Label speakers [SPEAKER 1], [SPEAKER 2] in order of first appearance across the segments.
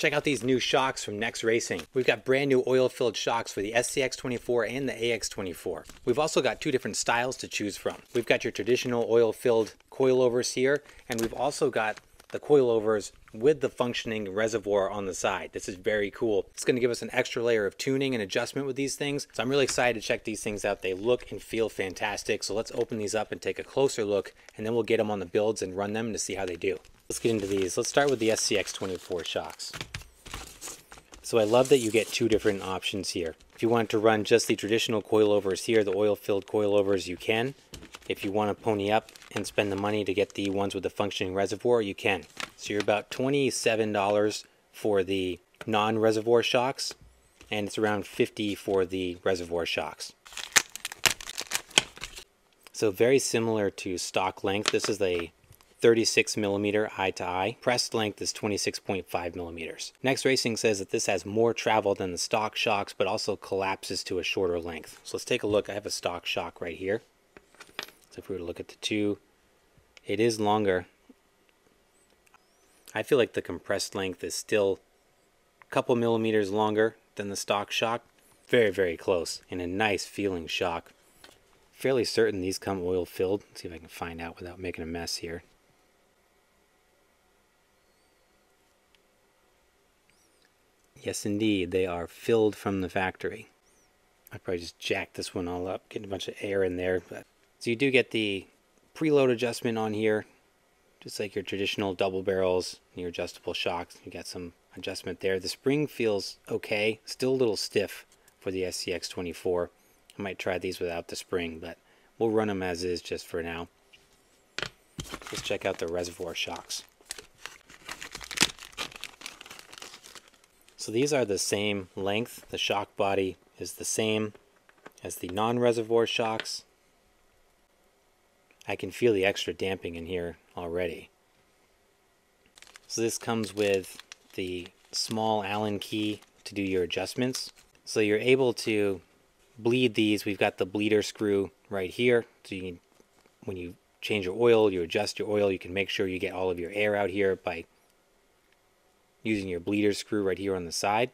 [SPEAKER 1] Check out these new shocks from NexxRacing. We've got brand new oil-filled shocks for the SCX24 and the AX24. We've also got two different styles to choose from. We've got your traditional oil-filled coilovers here, and we've also got the coilovers with the functioning reservoir on the side. This is very cool. It's going to give us an extra layer of tuning and adjustment with these things. So I'm really excited to check these things out. They look and feel fantastic. So let's open these up and take a closer look and then we'll get them on the builds and run them to see how they do. Let's get into these. Let's start with the SCX24 shocks. So I love that you get two different options here. If you want to run just the traditional coilovers here, the oil-filled coilovers, you can. If you want to pony up and spend the money to get the ones with the functioning reservoir, you can. So you're about $27 for the non-reservoir shocks, and it's around 50 for the reservoir shocks. So very similar to stock length. This is a 36 millimeter eye to eye. Pressed length is 26.5 millimeters. NexxRacing says that this has more travel than the stock shocks, but also collapses to a shorter length. So let's take a look. I have a stock shock right here. So if we were to look at the two, it is longer. I feel like the compressed length is still a couple millimeters longer than the stock shock. Very, very close and a nice feeling shock. Fairly certain these come oil filled. Let's see if I can find out without making a mess here. Yes, indeed, they are filled from the factory. I probably just jacked this one all up, getting a bunch of air in there. But so you do get the preload adjustment on here, just like your traditional double barrels, your adjustable shocks. You got some adjustment there. The spring feels okay, still a little stiff for the SCX24. I might try these without the spring, but we'll run them as is just for now. Let's check out the reservoir shocks. So these are the same length. The shock body is the same as the non-reservoir shocks. I can feel the extra damping in here already. So this comes with the small Allen key to do your adjustments. So you're able to bleed these. We've got the bleeder screw right here. So you can, when you change your oil, you adjust your oil, you can make sure you get all of your air out here by using your bleeder screw right here on the side.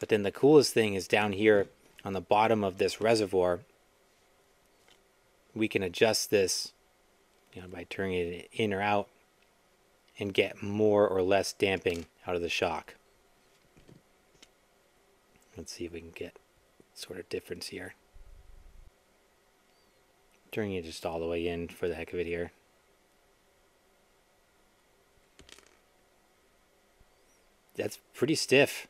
[SPEAKER 1] But then the coolest thing is down here on the bottom of this reservoir, we can adjust this you know, by turning it in or out and get more or less damping out of the shock. Let's see if we can get sort of difference here. Turning it just all the way in for the heck of it here. That's pretty stiff.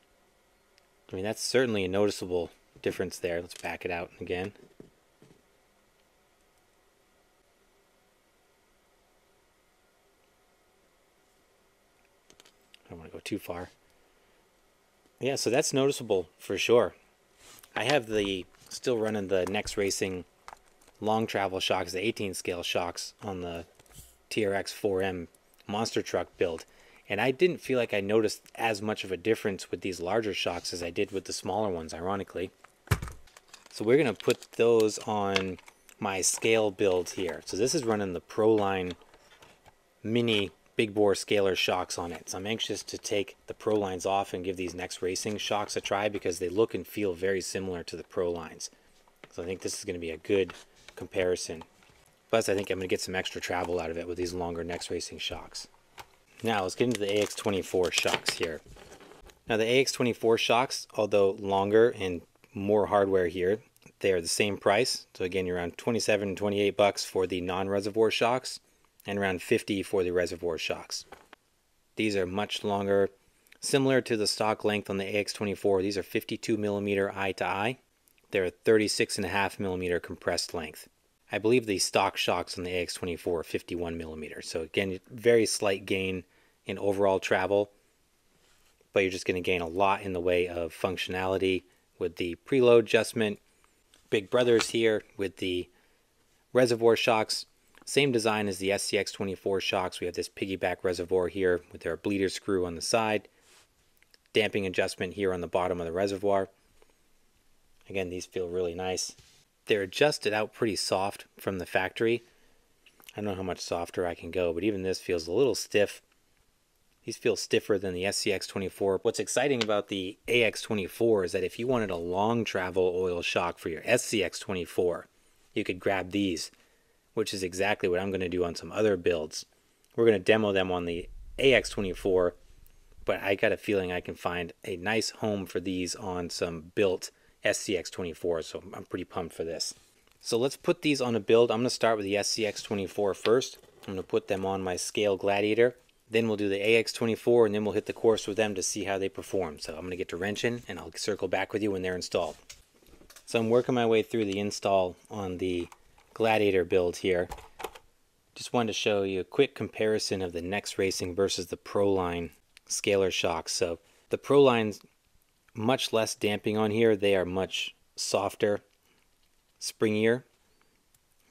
[SPEAKER 1] I mean, that's certainly a noticeable difference there. Let's back it out again. I don't want to go too far. Yeah, so that's noticeable for sure. I have the still running the NexxRacing long travel shocks, the 18 scale shocks on the TRX 4M monster truck build. And I didn't feel like I noticed as much of a difference with these larger shocks as I did with the smaller ones, ironically. So we're going to put those on my scale build here. So this is running the Proline mini big bore scaler shocks on it. So I'm anxious to take the Prolines off and give these NexxRacing shocks a try because they look and feel very similar to the Prolines. So I think this is going to be a good comparison. Plus I think I'm going to get some extra travel out of it with these longer NexxRacing shocks. Now let's get into the AX24 shocks here. Now the AX24 shocks, although longer and more hardware here, they are the same price. So again, you're around 27, 28 bucks for the non-reservoir shocks and around 50 for the reservoir shocks. These are much longer, similar to the stock length on the AX24. These are 52 millimeter eye to eye. They're 36 and a half millimeter compressed length. I believe the stock shocks on the AX24 are 51 millimeters. So again, very slight gain in overall travel, but you're just going to gain a lot in the way of functionality with the preload adjustment. Big Brothers here with the reservoir shocks. Same design as the SCX24 shocks. We have this piggyback reservoir here with our bleeder screw on the side. Damping adjustment here on the bottom of the reservoir. Again, these feel really nice. They're adjusted out pretty soft from the factory. I don't know how much softer I can go, but even this feels a little stiff. These feel stiffer than the SCX24. What's exciting about the AX24 is that if you wanted a long travel oil shock for your SCX24, you could grab these, which is exactly what I'm going to do on some other builds. We're going to demo them on the AX24, but I got a feeling I can find a nice home for these on some built SCX24, so I'm pretty pumped for this. So let's put these on a build. I'm going to start with the SCX24 first. I'm going to put them on my scale Gladiator. Then we'll do the AX24 and then we'll hit the course with them to see how they perform. So I'm going to get to wrenching and I'll circle back with you when they're installed. So I'm working my way through the install on the Gladiator build here. Just wanted to show you a quick comparison of the NexxRacing versus the Proline scaler shocks. So the Proline's much less damping on here. They are much softer springier.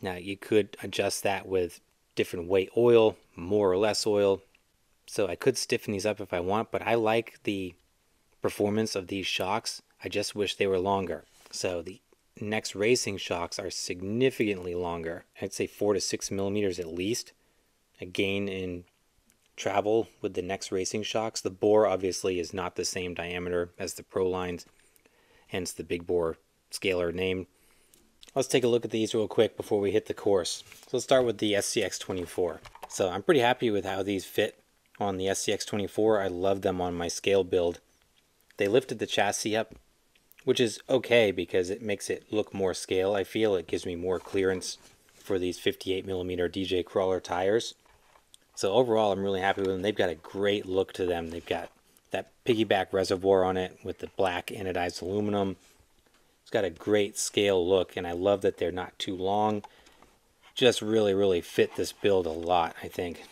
[SPEAKER 1] Now you could adjust that with different weight oil, more or less oil. So I could stiffen these up if I want, but I like the performance of these shocks. I just wish they were longer. So the NexxRacing shocks are significantly longer. I'd say four to six millimeters at least. A gain in travel with the NexxRacing shocks. The bore obviously is not the same diameter as the Pro lines, hence the big bore scaler name. Let's take a look at these real quick before we hit the course. So let's start with the SCX24. So I'm pretty happy with how these fit on the SCX24. I love them on my scale build. They lifted the chassis up, which is okay because it makes it look more scale. I feel it gives me more clearance for these 58 millimeter DJ crawler tires. So overall, I'm really happy with them. They've got a great look to them. They've got that piggyback reservoir on it with the black anodized aluminum. It's got a great scale look, and I love that they're not too long. Just really, really fit this build a lot, I think.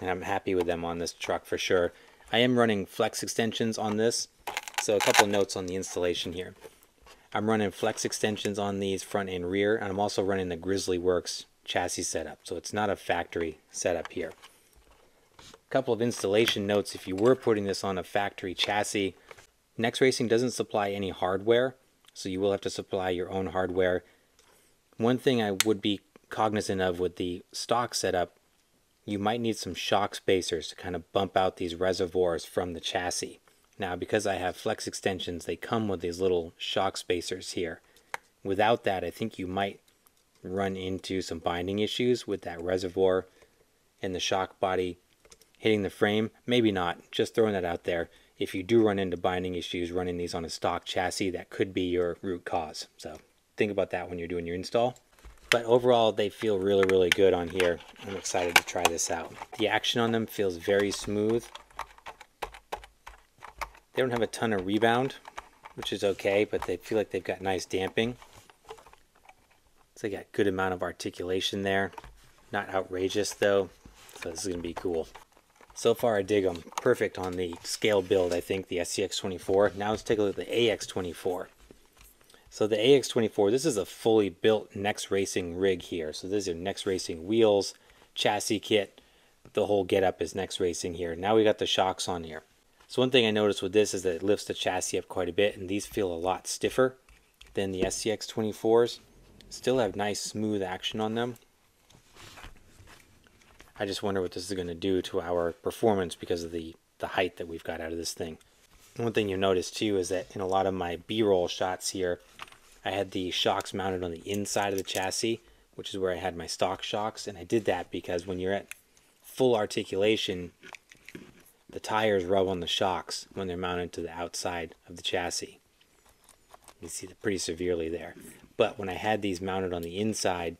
[SPEAKER 1] And I'm happy with them on this truck for sure. I am running flex extensions on this. So a couple notes on the installation here. I'm running flex extensions on these front and rear, and I'm also running the Grizzly Works chassis setup. So it's not a factory setup here. Couple of installation notes. If you were putting this on a factory chassis, NexxRacing doesn't supply any hardware, so you will have to supply your own hardware. One thing I would be cognizant of with the stock setup, you might need some shock spacers to kind of bump out these reservoirs from the chassis. Now, because I have flex extensions, they come with these little shock spacers here. Without that, I think you might run into some binding issues with that reservoir and the shock body hitting the frame. Maybe not, just throwing that out there if you do run into binding issues running these on a stock chassis, that could be your root cause. So think about that when you're doing your install. But overall, they feel really, really good on here. I'm excited to try this out. The action on them feels very smooth. They don't have a ton of rebound, which is okay, but they feel like they've got nice damping. So they got good amount of articulation there. Not outrageous though, so this is to be cool. So far I dig them. Perfect on the scale build, I think, the SCX24. Now let's take a look at the AX24. So the AX24, this is a fully built NexxRacing rig here. So these are NexxRacing wheels, chassis kit, the whole getup is NexxRacing here. Now we got the shocks on here. So one thing I noticed with this is that it lifts the chassis up quite a bit and these feel a lot stiffer than the SCX24s. Still have nice smooth action on them. I just wonder what this is going to do to our performance because of the, the height that we've got out of this thing. One thing you'll notice too is that in a lot of my B-roll shots here, I had the shocks mounted on the inside of the chassis, which is where I had my stock shocks. And I did that because when you're at full articulation, the tires rub on the shocks when they're mounted to the outside of the chassis. You see that pretty severely there. But when I had these mounted on the inside,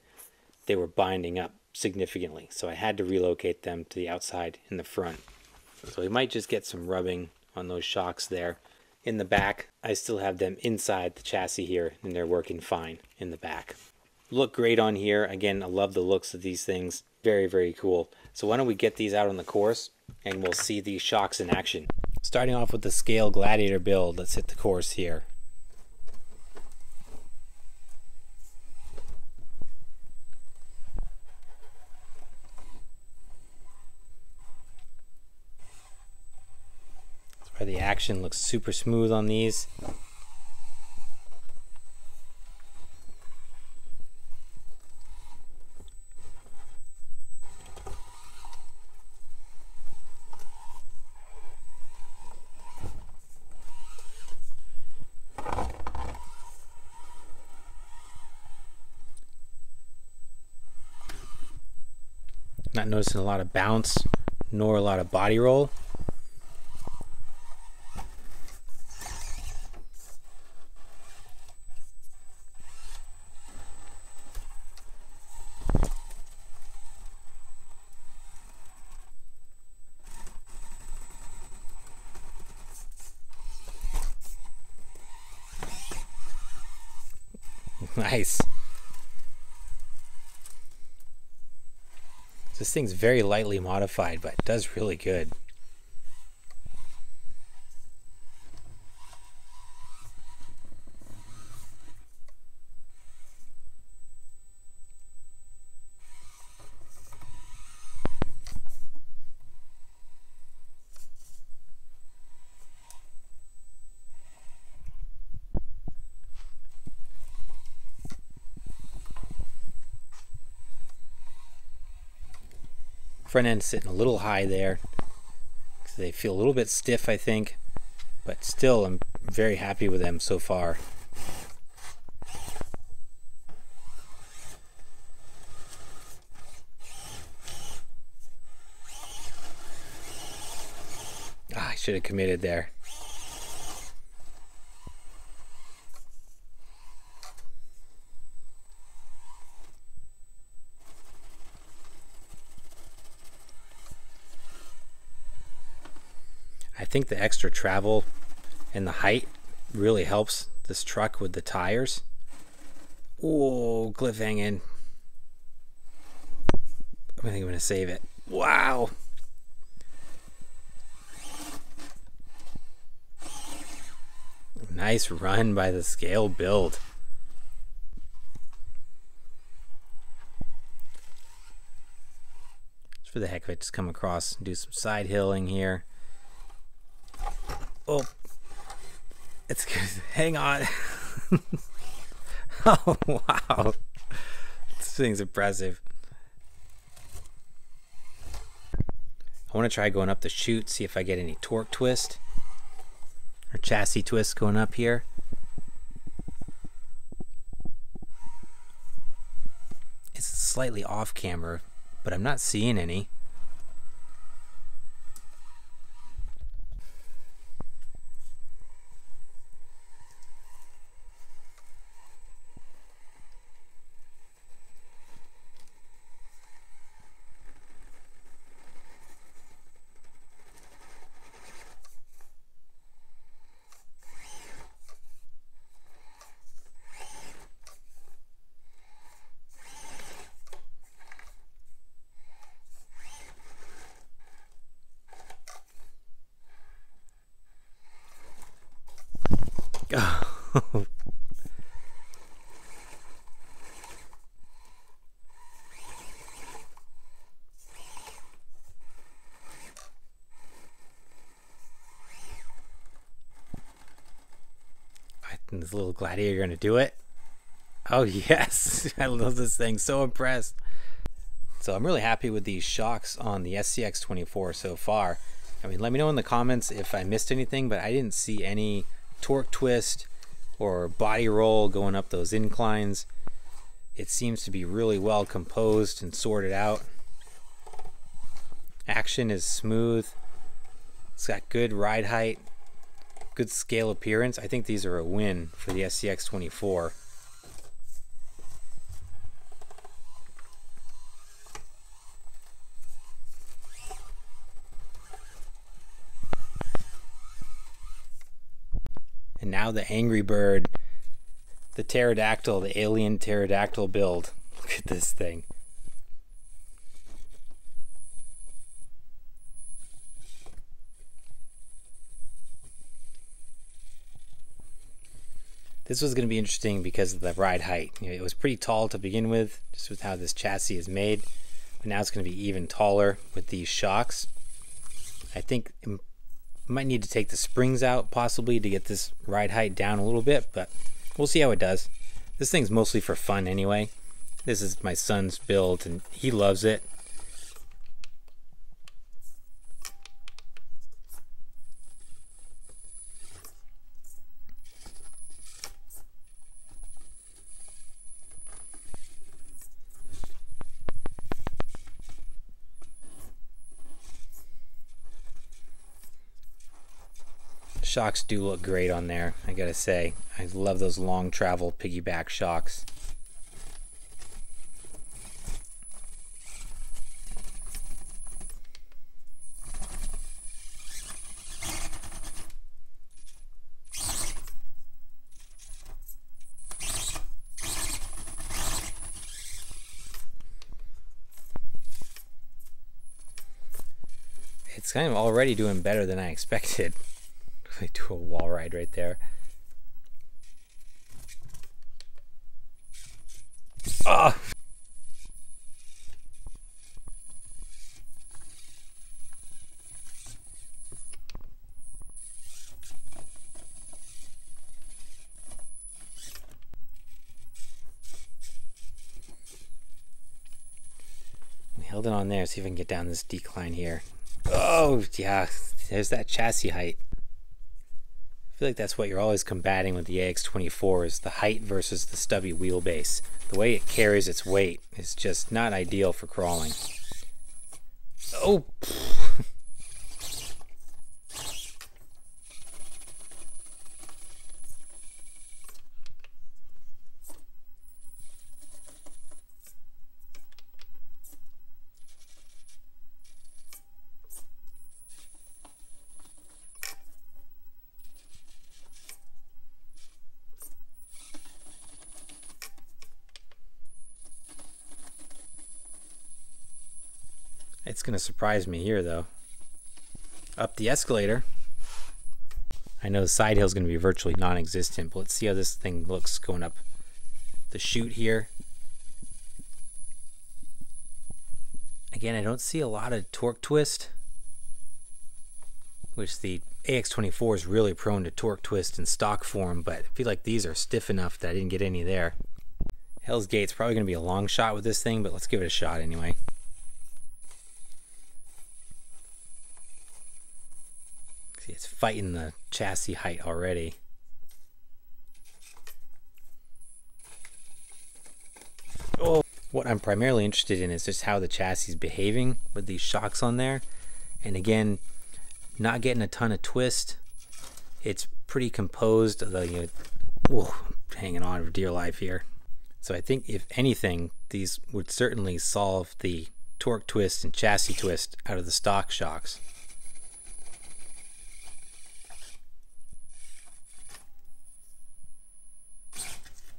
[SPEAKER 1] they were binding up significantly. So I had to relocate them to the outside in the front. So we might just get some rubbing on those shocks there. In the back, I still have them inside the chassis here, and they're working fine in the back. Look great on here. Again, I love the looks of these things. Very, very cool. So why don't we get these out on the course, and we'll see these shocks in action. Starting off with the Scale Gladiator build, let's hit the course here. the action looks super smooth on these. Not noticing a lot of bounce nor a lot of body roll. Thing's very lightly modified, but it does really good. Front end sitting a little high there. They feel a little bit stiff, I think, but still, I'm very happy with them so far. Ah, I should have committed there. Think the extra travel and the height really helps this truck with the tires. Oh, cliff hanging. I think I'm going to save it. Wow. Nice run by the scale build. Just for the heck of it, just come across and do some side hilling here. Oh, it's good. Hang on. oh, wow. This thing's impressive. I want to try going up the chute, see if I get any torque twist or chassis twist going up here. It's slightly off camera, but I'm not seeing any. Oh. I think this little gladiator gonna do it. Oh yes, I love this thing. So impressed. So I'm really happy with these shocks on the SCX24 so far. I mean, let me know in the comments if I missed anything, but I didn't see any torque twist or body roll going up those inclines. It seems to be really well composed and sorted out. Action is smooth. It's got good ride height, good scale appearance. I think these are a win for the SCX 24. And now the Angry Bird, the pterodactyl, the alien pterodactyl build. Look at this thing. This was going to be interesting because of the ride height. You know, it was pretty tall to begin with, just with how this chassis is made. But now it's going to be even taller with these shocks. I think I might need to take the springs out possibly to get this ride height down a little bit, but we'll see how it does. This thing's mostly for fun anyway. This is my son's build and he loves it. Shocks do look great on there, I gotta say. I love those long travel piggyback shocks. it's kind of already doing better than I expected. I do a wall ride right there. Oh! We held it on there, see if I can get down this decline here. Oh, yeah, there's that chassis height. Feel like that's what you're always combating with the AX24 is the height versus the stubby wheelbase. The way it carries its weight is just not ideal for crawling. Oh! It's going to surprise me here, though. Up the escalator. I know the side hill is going to be virtually non-existent, but let's see how this thing looks going up the chute here. Again, I don't see a lot of torque twist, which the AX24 is really prone to torque twist in stock form, but I feel like these are stiff enough that I didn't get any there. Hell's Gate's probably going to be a long shot with this thing, but let's give it a shot anyway. See, it's fighting the chassis height already. Oh, what I'm primarily interested in is just how the chassis is behaving with these shocks on there. And again, not getting a ton of twist. It's pretty composed. The, you know, hanging on for dear life here. So I think if anything, these would certainly solve the torque twist and chassis twist out of the stock shocks.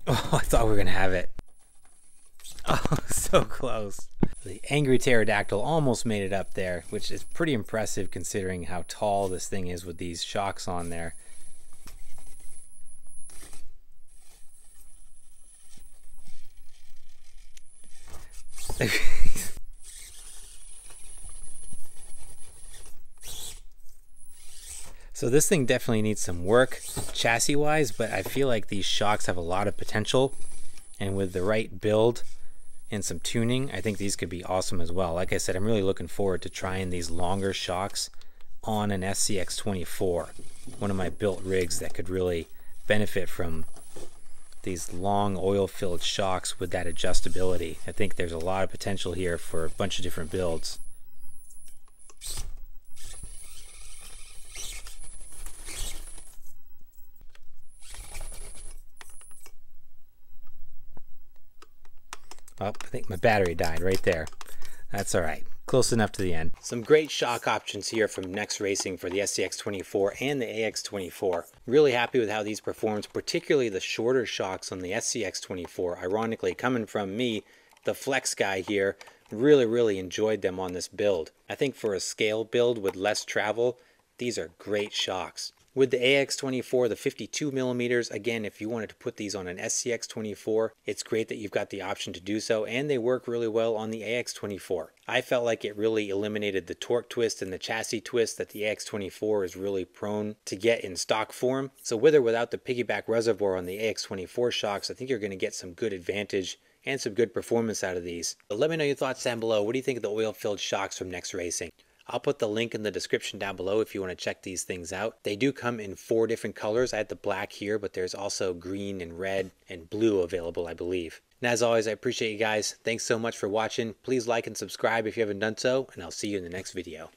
[SPEAKER 1] Oh, I thought we were going to have it. Oh, so close. The angry pterodactyl almost made it up there, which is pretty impressive considering how tall this thing is with these shocks on there. So this thing definitely needs some work chassis wise, but I feel like these shocks have a lot of potential. And with the right build and some tuning, I think these could be awesome as well. Like I said, I'm really looking forward to trying these longer shocks on an SCX24, one of my built rigs that could really benefit from these long oil filled shocks with that adjustability. I think there's a lot of potential here for a bunch of different builds. Oh, I think my battery died right there. That's all right. Close enough to the end. Some great shock options here from NexxRacing for the SCX24 and the AX24. Really happy with how these performed, particularly the shorter shocks on the SCX24. Ironically, coming from me, the Flex guy here, really, really enjoyed them on this build. I think for a scale build with less travel, these are great shocks. With the AX24, the 52 millimeters, again, if you wanted to put these on an SCX24, it's great that you've got the option to do so, and they work really well on the AX24. I felt like it really eliminated the torque twist and the chassis twist that the AX24 is really prone to get in stock form. So with or without the piggyback reservoir on the AX24 shocks, I think you're going to get some good advantage and some good performance out of these. But let me know your thoughts down below. What do you think of the oil-filled shocks from NexxRacing? I'll put the link in the description down below if you want to check these things out. They do come in four different colors. I had the black here, but there's also green and red and blue available, I believe. And as always, I appreciate you guys. Thanks so much for watching. Please like and subscribe if you haven't done so, and I'll see you in the next video.